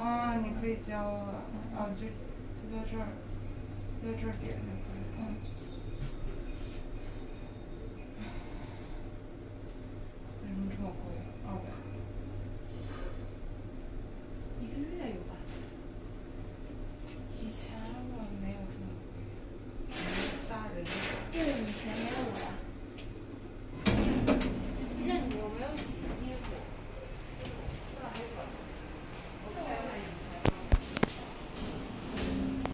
啊，你可以交了，啊，就就在这儿，在这儿点就可以，嗯。